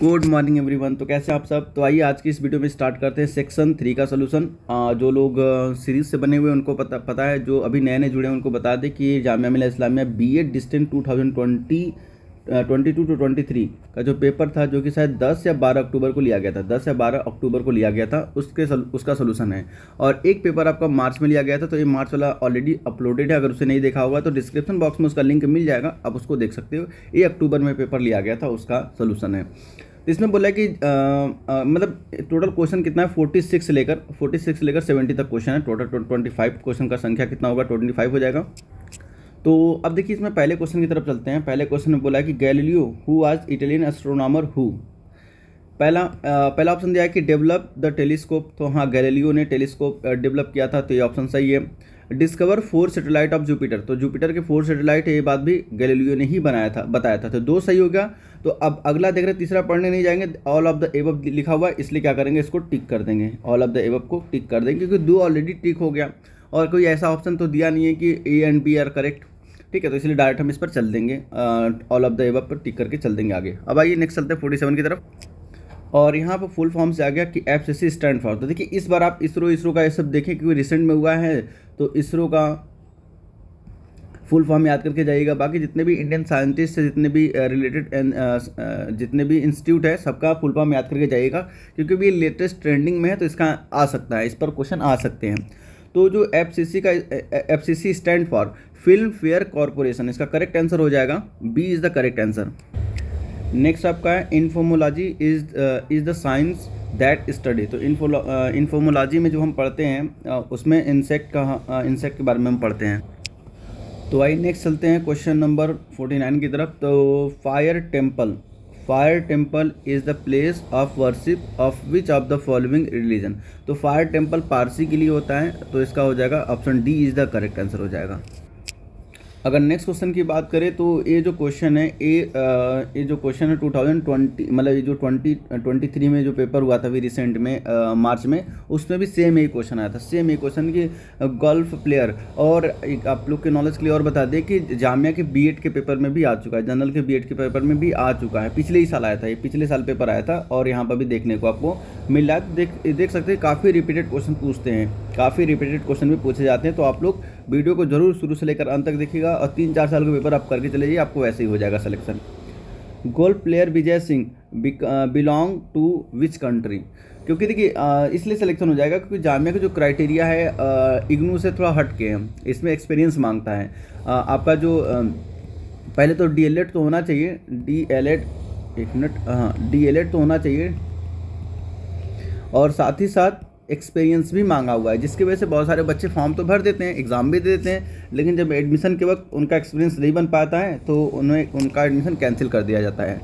Good morning everyone तो कैसे आप सब? तो आइए आज की इस वीडियो में स्टार्ट करते हैं सेक्शन थ्री का सोल्यूशन जो लोग सीरीज़ से बने हुए उनको पता पता है जो अभी नए नए जुड़े हैं उनको बता दें कि Jamia Millia Islamia B Ed distant two thousand twenty twenty two two twenty three का जो पेपर था जो कि शायद दस या बारह अक्टूबर को लिया गया था दस या बारह अक्टूबर को लिया गया था उसके सल, उसका सोल्यूशन है। और एक पेपर आपका मार्च में लिया गया था तो ये मार्च वाला ऑलरेडी अपलोडेड है अगर उसे नहीं देखा होगा तो डिस्क्रिप्शन बॉक्स में उसका लिंक मिल जाएगा आप उसको देख सकते हो। ये अक्टूबर में पेपर लिया गया था उसका सोल्यूशन है। इसमें बोला कि आ, आ, मतलब टोटल क्वेश्चन कितना है? फोर्टी सिक्स लेकर फोर्टी सिक्स लेकर सेवेंटी तक क्वेश्चन है। टोटल ट्वेंटी फाइव क्वेश्चन का संख्या कितना होगा? ट्वेंटी फाइव हो जाएगा। तो अब देखिए इसमें पहले क्वेश्चन की तरफ़ चलते हैं। पहले क्वेश्चन में बोला है कि गैलीलियो हु आज इटालियन एस्ट्रोनॉमर हु पहला आ, पहला ऑप्शन दिया है कि डेवलप द टेलीस्कोप तो हाँ गैलीलियो ने टेलीस्कोप डेवलप किया था। तो ये ऑप्शन सही है। Discover four satellite of Jupiter. तो जुपिटर के फोर सेटेलाइट ये बात भी गैलीलियो ने ही बनाया था, बताया था। तो दो सही हो गया। तो अब अगला देख रहे तीसरा पढ़ने नहीं जाएँगे। ऑल ऑफ़ द एवब लिखा हुआ है, इसलिए क्या करेंगे, इसको टिक कर देंगे। ऑल ऑफ़ द एवब को टिक कर देंगे, क्योंकि दो ऑलरेडी टिक हो गया। और कोई ऐसा ऑप्शन तो दिया नहीं है कि A and B are correct ठीक है तो इसलिए डायरेक्ट हम इस पर चल देंगे। ऑल ऑफ़ द एवब पर टिक करके चल देंगे आगे। अब आइए नेक्स्ट चलते हैं फोर्टी सेवन की तरफ़। और यहाँ पर फुल फॉर्म से आ गया कि एफ़ सी स्टैंड फॉर तो देखिए, इस बार आप इसरो इसरो का ये सब देखें, क्योंकि रिसेंट में हुआ है। तो इसरो का फुल फॉर्म याद करके जाइएगा। बाकी जितने भी इंडियन साइंटिस्ट है, जितने भी रिलेटेड जितने भी इंस्टीट्यूट है, सबका फुल फॉर्म याद करके जाइएगा। क्योंकि ये लेटेस्ट ट्रेंडिंग में है तो इसका आ सकता है, इस पर क्वेश्चन आ सकते हैं। तो जो एफसीसी का F C C stand for film fair corporation इसका करेक्ट आंसर हो जाएगा। B is the correct answer next आपका है infomology is is the science that study तो इन्फो इन्फोमोलॉजी में जो हम पढ़ते हैं उसमें इंसेक्ट का इंसेक्ट के बारे में हम पढ़ते हैं। तो आइए नेक्स्ट चलते हैं क्वेश्चन नंबर फोर्टी नाइन की तरफ़। तो fire temple fire temple is the place of worship of which of the following religion तो फायर टेंपल पारसी के लिए होता है तो इसका हो जाएगा option D is the correct answer हो जाएगा। अगर नेक्स्ट क्वेश्चन की बात करें तो ये जो क्वेश्चन है ये ये जो क्वेश्चन है 2020 मतलब ये जो 20 23 में जो पेपर हुआ था अभी रिसेंट में आ, मार्च में उसमें भी सेम यही क्वेश्चन आया था। सेम यही क्वेश्चन कि गोल्फ प्लेयर और एक आप लोग के नॉलेज के लिए और बता दें कि जामिया के बी के पेपर में भी आ चुका है जनरल के बी के पेपर में भी आ चुका है। पिछले ही साल आया था ये पिछले साल पेपर आया था और यहाँ पर भी देखने को आपको मिल रहा है। देख देख सकते हैं काफ़ी रिपीटेड क्वेश्चन पूछते हैं काफ़ी रिपीटेड क्वेश्चन भी पूछे जाते हैं। तो आप लोग वीडियो को ज़रूर शुरू से लेकर अंत तक देखिएगा। और तीन चार साल का पेपर आप करके चले जाइए, आपको वैसे ही हो जाएगा selection golf player Vijay Singh belong to which country क्योंकि देखिए इसलिए सिलेक्शन हो जाएगा क्योंकि जामिया का जो क्राइटेरिया है इग्नू से थोड़ा हट के है। इसमें एक्सपीरियंस माँगता है। आपका जो पहले तो डी तो होना चाहिए। डी एक मिनट हाँ डी तो होना चाहिए। और साथ ही साथ एक्सपीरियंस भी मांगा हुआ है, जिसकी वजह से बहुत सारे बच्चे फॉर्म तो भर देते हैं एग्ज़ाम भी दे देते हैं, लेकिन जब एडमिशन के वक्त उनका एक्सपीरियंस नहीं बन पाता है तो उन्हें, उनका एडमिशन कैंसिल कर दिया जाता है।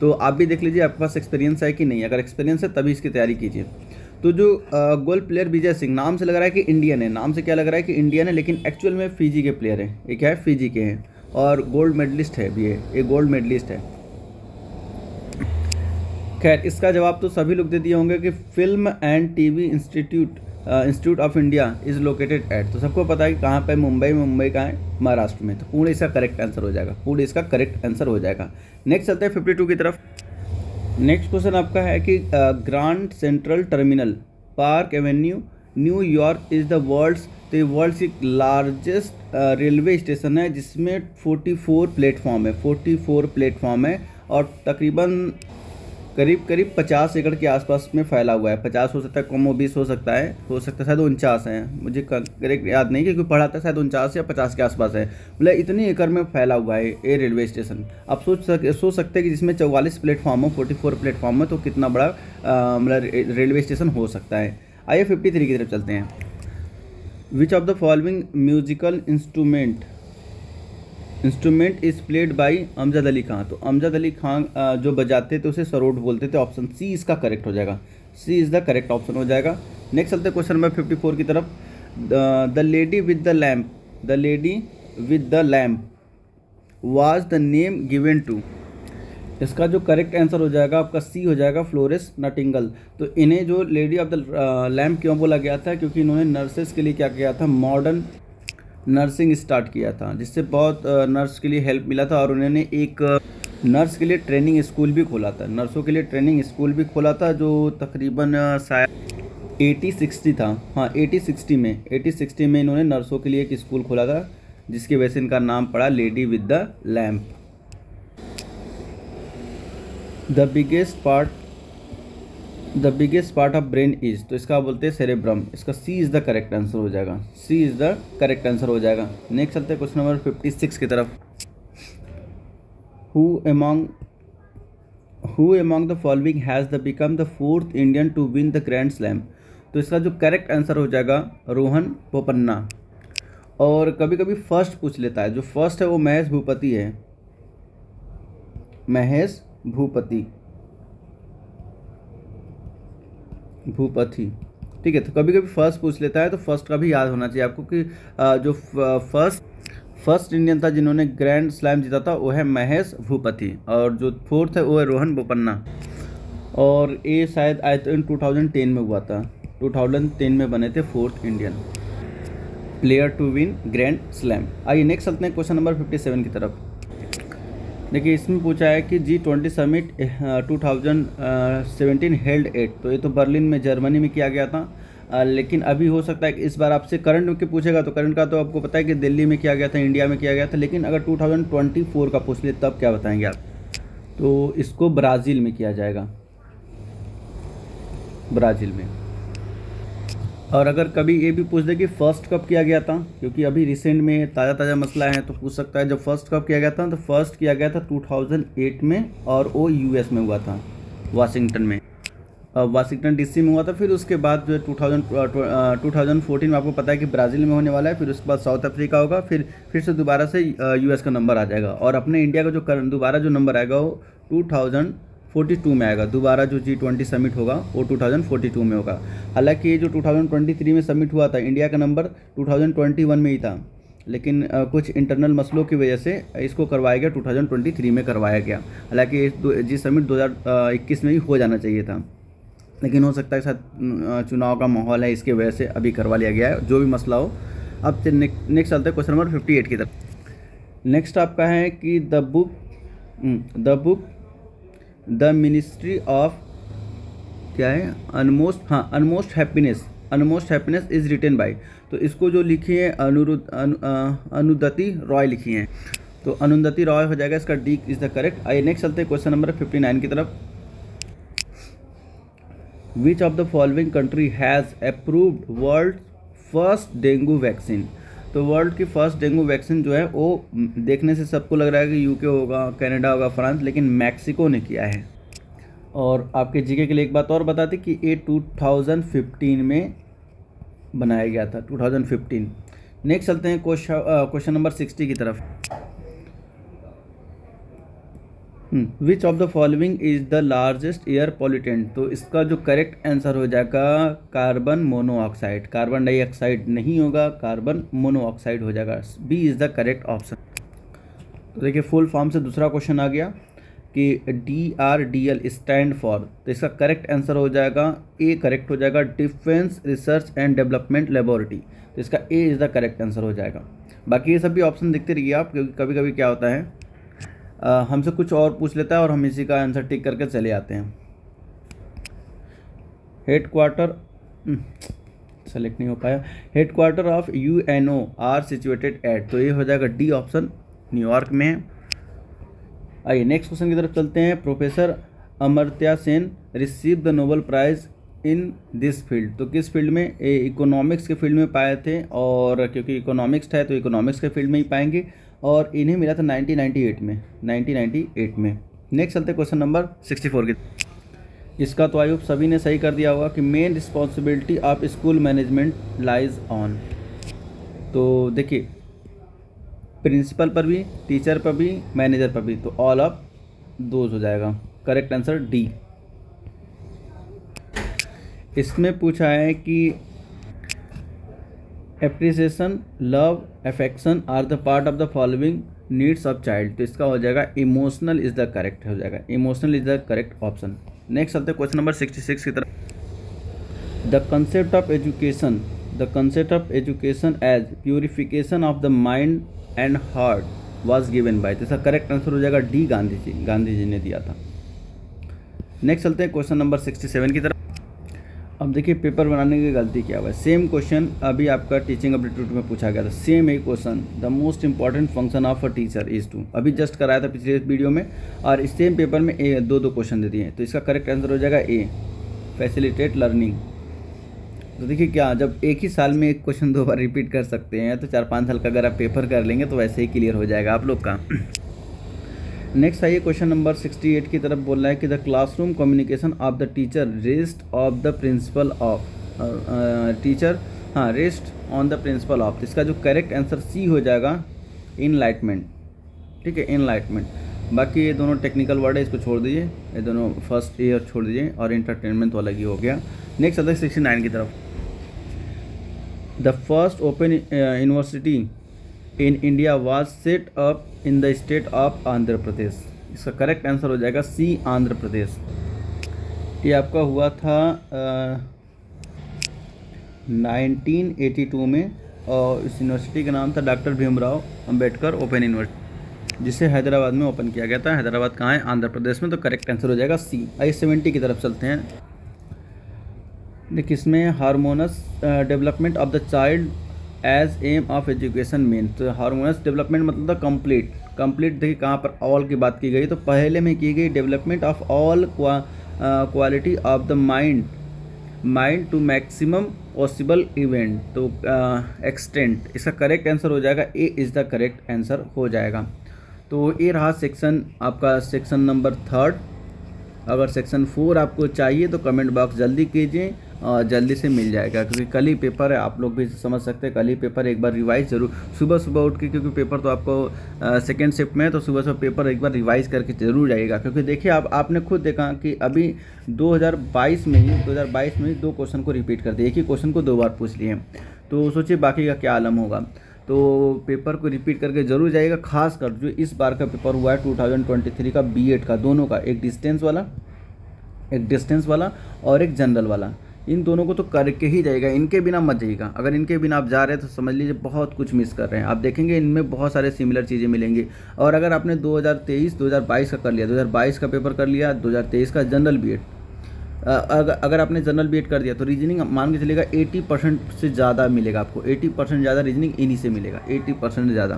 तो आप भी देख लीजिए, आपके पास एक्सपीरियंस है कि नहीं? अगर एक्सपीरियंस है, तभी इसकी तैयारी कीजिए। तो जो गोल प्लेयर विजय सिंह, नाम से लग रहा है कि इंडियन है। नाम से क्या लग रहा है कि इंडियन है, लेकिन एक्चुअल में फीजी के प्लेयर हैं। एक है? फीजी के हैं। और गोल्ड मेडलिस्ट है भी ये। गोल्ड मेडलिस्ट है। खैर, इसका जवाब तो सभी लोग दे दिए होंगे कि film and TV institute institute of India is located at. तो सबको पता है कि कहाँ पे मुंबई में मुंबई कहाँ है? महाराष्ट्र में। तो पूरे इसका करेक्ट आंसर हो जाएगा। पूरे इसका करेक्ट आंसर हो जाएगा। नेक्स्ट चलते हैं फिफ्टी टू की तरफ़। नेक्स्ट क्वेश्चन आपका है कि Grand Central Terminal Park Avenue New York is the world's तो वर्ल्ड की लार्जेस्ट रेलवे स्टेशन है, जिसमें 44 प्लेटफॉर्म है। 44 प्लेटफॉर्म है और तकरीबन करीब करीब पचास एकड़ के आसपास में फैला हुआ है। पचास हो सकता है कम हो, बीस हो सकता है, हो सकता है शायद उनचास है। मुझे करेक्ट याद नहीं क्योंकि पढ़ा था शायद उनचास या पचास के आसपास है। मतलब इतनी एकड़ में फैला हुआ है ये रेलवे स्टेशन। आप सोच सक, सोच सकते हैं कि जिसमें चौवालीस प्लेटफॉर्म हो फोर्टी फोर प्लेटफॉर्म हो तो कितना बड़ा मतलब रेलवे स्टेशन हो सकता है। आइए फिफ्टी थ्री की तरफ़ चलते हैं। Which of the following musical instrument instrument is played by Amjad Ali Khan तो अमजद अली खान जो बजाते थे, उसे सरोड बोलते थे ऑप्शन सी इसका करेक्ट हो जाएगा। C is the correct option हो जाएगा। नेक्स्ट चलते क्वेश्चन नंबर फिफ्टी फोर की तरफ़। The lady with the lamp the lady with the lamp was the name given to इसका जो करेक्ट आंसर हो जाएगा, आपका सी हो जाएगा फ्लोरिस नटिंगल तो इन्हें जो लेडी ऑफ़ द लैम्प क्यों बोला गया था? क्योंकि इन्होंने नर्सेस के लिए क्या किया था? मॉडर्न नर्सिंग स्टार्ट किया था, जिससे बहुत नर्स के लिए हेल्प मिला था और उन्होंने एक नर्स के लिए ट्रेनिंग स्कूल भी खोला था। नर्सों के लिए ट्रेनिंग स्कूल भी खोला था, जो तकरीबन शायद एटी सिक्सटी था। हाँ एटी सिक्सटी में, एटी सिक्सटी में इन्होंने नर्सों के लिए एक स्कूल खोला था, जिसकी वजह से इनका नाम पड़ा lady with the lamp. The biggest part the biggest part of brain is तो इसका बोलते हैं सेरेब्रम इसका C is the correct answer हो जाएगा. C is the correct answer हो जाएगा. नेक्स्ट चलते हैं क्वेश्चन नंबर फिफ्टी सिक्स की तरफ़. Who among who the following has the become the fourth Indian to win the grand slam तो इसका जो करेक्ट आंसर हो जाएगा, रोहन पोपन्ना. और कभी कभी फ़र्स्ट पूछ लेता है. जो फ़र्स्ट है वो महेश भूपति है. महेश भूपति. भूपति। ठीक है तो कभी कभी फ़र्स्ट पूछ लेता है तो फ़र्स्ट का भी याद होना चाहिए आपको कि जो फ़र्स्ट फ़र्स्ट इंडियन था जिन्होंने ग्रैंड स्लैम जीता था, वो है महेश भूपति और जो फोर्थ है, वो है रोहन बोपन्ना। और ये शायद I think two thousand ten में हुआ था। टू थाउज़ेंड टेन में बने थे fourth Indian player to win grand slam आइए नेक्स्ट चलते हैं क्वेश्चन नंबर फिफ्टी सेवन की तरफ़। देखिए, इसमें पूछा है कि G twenty summit two thousand seventeen held at तो ये तो बर्लिन में, जर्मनी में किया गया था। लेकिन अभी हो सकता है कि इस बार आपसे करंट के पूछेगा? तो करंट का तो आपको पता है कि दिल्ली में किया गया था, इंडिया में किया गया था, लेकिन अगर 2024 का पूछ ले तब क्या बताएँगे आप? तो इसको ब्राज़ील में किया जाएगा। ब्राज़ील में। और अगर कभी ये भी पूछ दे कि फ़र्स्ट कब किया गया था, क्योंकि अभी रिसेंट में ताज़ा ताज़ा मसला है तो पूछ सकता है, जब फ़र्स्ट कब किया गया था तो फ़र्स्ट किया गया था 2008 में और वो यूएस में हुआ था वाशिंगटन में। वाशिंगटन डीसी में हुआ था, फिर उसके बाद जो है टू थाउज़ेंड में आपको पता है कि ब्राज़ील में होने वाला है, फिर उसके बाद साउथ अफ्रीका होगा, फिर फिर से दोबारा से यूएस का नंबर आ जाएगा। और अपने इंडिया का जो दोबारा जो नंबर आएगा वो टू थाउज़ेंड फोर्टी टू में आएगा। दोबारा जो जी ट्वेंटी सबमिट होगा वो टू थाउज़ेंड फोर्टी टू में होगा। हालाँकि ये जो टू थाउज़ेंड ट्वेंटी थ्री में सबमिट हुआ था इंडिया का number two thousand twenty one में ही था। लेकिन आ, कुछ इंटरनल मसलों की वजह से इसको करवाया गया टू थाउज़ेंड ट्वेंटी थ्री में करवाया गया। हालाँकि जी हज़ार इक्कीस में ही हो जाना चाहिए था। लेकिन हो सकता है शायद चुनाव का माहौल है इसकी वजह से अभी करवा लिया गया है जो भी मसला हो। अब नेक्स्ट चलते हैं क्वेश्चन नंबर फिफ्टी एट की तरफ़। नेक्स्ट आपका है कि the book the book the ministry of क्या है? अनमोस्ट हाँ utmost happiness utmost happiness is written by तो इसको जो लिखी है अनुरुद्ध अनु, अनुदति रॉय लिखी हैं। तो अनुदति रॉय हो जाएगा इसका डी इज़ द करेक्ट। आइए नेक्स्ट चलते हैं क्वेश्चन नंबर फिफ्टी नाइन की तरफ़। Which of the following country has approved world first dengue vaccine तो वर्ल्ड की फ़र्स्ट डेंगू वैक्सीन जो है, वो देखने से सबको लग रहा है कि यूके होगा कनाडा होगा फ्रांस लेकिन मैक्सिको ने किया है। और आपके जीके के लिए एक बात और बताती कि ये 2015 में बनाया गया था 2015 नेक्स्ट चलते हैं क्वेश्चन नंबर सिक्सटी की तरफ़। Which of the following is the largest air pollutant तो इसका जो करेक्ट आंसर हो जाएगा कार्बन मोनोऑक्साइड कार्बन डाइऑक्साइड नहीं होगा कार्बन मोनोऑक्साइड हो जाएगा. B is the correct option तो देखिए फुल फॉर्म से दूसरा क्वेश्चन आ गया कि D R D L stand for तो इसका करेक्ट आंसर हो जाएगा ए करेक्ट हो जाएगा defence research and development laboratory तो इसका A is the correct answer हो जाएगा. बाकी ये सभी ऑप्शन देखते रहिए आप, क्योंकि कभी कभी क्या होता है हमसे कुछ और पूछ लेता है और हम इसी का आंसर टिक करके चले आते हैं। हेड क्वार्टर सेलेक्ट नहीं हो पाया। Headquarter of U N O are situated at तो ये हो जाएगा डी ऑप्शन न्यूयॉर्क में। आइए नेक्स्ट क्वेश्चन की तरफ़ चलते हैं। Professor Amartya Sen receive the Nobel prize in this field तो किस फ़ील्ड में? इकोनॉमिक्स के फ़ील्ड में पाए थे और क्योंकि इकोनॉमिक्स है तो इकोनॉमिक्स के फ़ील्ड में ही पाएँगे। और इन्हें मिला था 1998 में 1998 में। नेक्स्ट चलते क्वेश्चन नंबर 64 के। इसका तो आयुब सभी ने सही कर दिया होगा कि main responsibility of school management lies on तो देखिए प्रिंसिपल पर भी टीचर पर भी मैनेजर पर भी तो ऑल ऑफ़ दोज हो जाएगा। करेक्ट आंसर डी इसमें पूछा है कि appreciation love affection are the part of the following needs of child तो इसका हो जाएगा इमोशनल इज़ द करेक्ट हो जाएगा। Emotional is the correct option next चलते हैं क्वेश्चन नंबर सिक्सटी सिक्स की तरफ़। The concept of education the concept of education as purification of the mind and heart was given by तो इसका correct answer हो जाएगा डी गांधी जी गांधी जी ने दिया था। नेक्स्ट चलते हैं क्वेश्चन नंबर सिक्सटी सेवन की तरफ़। अब देखिए पेपर बनाने की गलती क्या हुआ? है सेम क्वेश्चन अभी आपका टीचिंग एप्टीट्यूड में पूछा गया था। सेम एक question the most important function of a teacher is to अभी जस्ट कराया था पिछले वीडियो में, और इस सेम पेपर में ए, दो दो क्वेश्चन दे दिए तो इसका करेक्ट आंसर हो जाएगा ए फैसिलिटेट लर्निंग तो देखिए क्या, जब एक ही साल में एक क्वेश्चन दो बार रिपीट कर सकते हैं तो चार, पाँच साल का अगर आप पेपर कर लेंगे तो वैसे ही क्लियर हो जाएगा आप लोग का। नेक्स्ट आइए क्वेश्चन नंबर सिक्सटी एट की तरफ़ बोल रहा है कि the classroom communication of the teacher rest of the principal of teacher हाँ rest on the principal of इसका जो करेक्ट आंसर सी हो जाएगा इनलाइटमेंट ठीक है इनलाइटमेंट बाकी ये दोनों टेक्निकल वर्ड है, इसको छोड़ दीजिए, ये दोनों फ़र्स्ट ईयर छोड़ दीजिए, और इंटरटेनमेंट अलग ही हो गया. नेक्स्ट आता है सिक्सटी नाइन की तरफ़. The first open university in India was set up in the state of Andhra Pradesh इसका करेक्ट आंसर हो जाएगा सी आंध्र प्रदेश ये आपका हुआ था नाइनटीन एटी टू में और इस यूनिवर्सिटी का नाम था doctor Bhimrao Ambedkar open university जिसे हैदराबाद में ओपन किया गया था। हैदराबाद कहाँ है? आंध्र प्रदेश में। तो करेक्ट आंसर हो जाएगा सी आई सेवेंटी की तरफ़ चलते हैं। देखिए, इसमें harmonious development of the child as aim of education mean तो हारमोनस डेवलपमेंट मतलब था कंप्लीट कंप्लीट देखिए कहाँ पर ऑल की बात की गई तो पहले में की गई development of all quality of the mind mind to maximum possible event to extent इसका करेक्ट आंसर हो जाएगा A is the correct answer हो जाएगा। तो ये रहा सेक्शन आपका सेक्शन नंबर थर्ड अगर सेक्शन फोर आपको चाहिए तो कमेंट बॉक्स जल्दी कीजिए। जल्दी से मिल जाएगा, क्योंकि कल ही पेपर है, आप लोग भी समझ सकते हैं, कल ही पेपर एक बार रिवाइज ज़रूर, सुबह सुबह उठ के, क्योंकि पेपर तो आपको सेकेंड शिफ्ट में है तो सुबह सुबह पेपर एक बार रिवाइज करके ज़रूर जाइएगा, क्योंकि देखिए आप, आपने खुद देखा कि अभी 2022 में ही 2022 में ही दो क्वेश्चन को रिपीट कर दिया एक ही क्वेश्चन को दो बार पूछ लिए तो सोचिए बाकी का क्या आलम होगा तो पेपर को रिपीट करके ज़रूर जाइएगा, खास कर जो इस बार का पेपर हुआ है 2023 का बीएड का, दोनों का, एक डिस्टेंस वाला, एक डिस्टेंस वाला और एक जनरल वाला इन दोनों को तो करके ही जाएगा, इनके बिना मत जाइएगा। अगर इनके बिना आप जा रहे हैं तो समझ लीजिए बहुत कुछ मिस कर रहे हैं। आप देखेंगे, इनमें बहुत सारे सिमिलर चीज़ें मिलेंगी। और अगर आपने 2023 2022 का कर लिया 2022 का पेपर कर लिया 2023 का जनरल बी अगर अगर आपने जनरल बी कर दिया तो रीजनिंग मान के चलेगा एटी परसेंट से ज़्यादा मिलेगा आपको। एटी परसेंट ज़्यादा रीजनिंग इन्हीं से मिलेगा, एटी परसेंट ज़्यादा।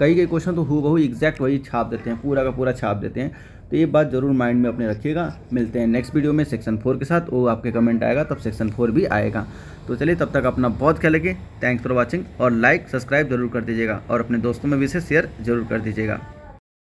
कई कई क्वेश्चन तो हु बहु एग्जैक्ट वही छाप देते हैं, पूरा का पूरा छाप देते हैं। तो ये बात ज़रूर माइंड में अपने रखिएगा। मिलते हैं नेक्स्ट वीडियो में सेक्शन फोर के साथ। वो आपके कमेंट आएगा, तब सेक्शन फोर भी आएगा। तो चलिए तब तक अपना बहुत ख्याल रखिए। थैंक्स फॉर वॉचिंग और लाइक सब्सक्राइब ज़रूर कर दीजिएगा। और अपने दोस्तों में भी इसे शेयर ज़रूर कर दीजिएगा।